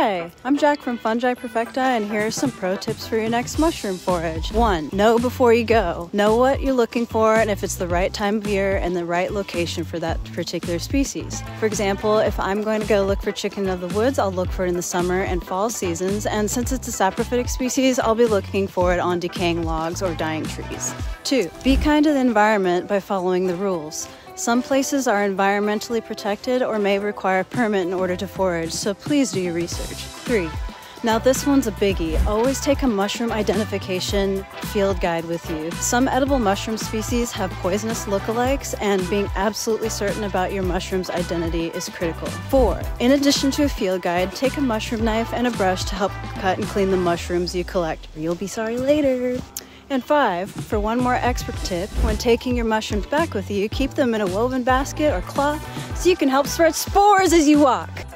Hi, I'm Jack from Fungi Perfecti, and here are some pro tips for your next mushroom forage. One, know before you go. Know what you're looking for and if it's the right time of year and the right location for that particular species. For example, if I'm going to go look for chicken of the woods, I'll look for it in the summer and fall seasons, and since it's a saprophytic species, I'll be looking for it on decaying logs or dying trees. Two, be kind to the environment by following the rules. Some places are environmentally protected or may require a permit in order to forage, so please do your research. 3. Now, this one's a biggie. Always take a mushroom identification field guide with you. Some edible mushroom species have poisonous lookalikes, and being absolutely certain about your mushroom's identity is critical. 4. In addition to a field guide, take a mushroom knife and a brush to help cut and clean the mushrooms you collect. You'll be sorry later. And five, for one more expert tip, when taking your mushrooms back with you, keep them in a woven basket or cloth so you can help spread spores as you walk.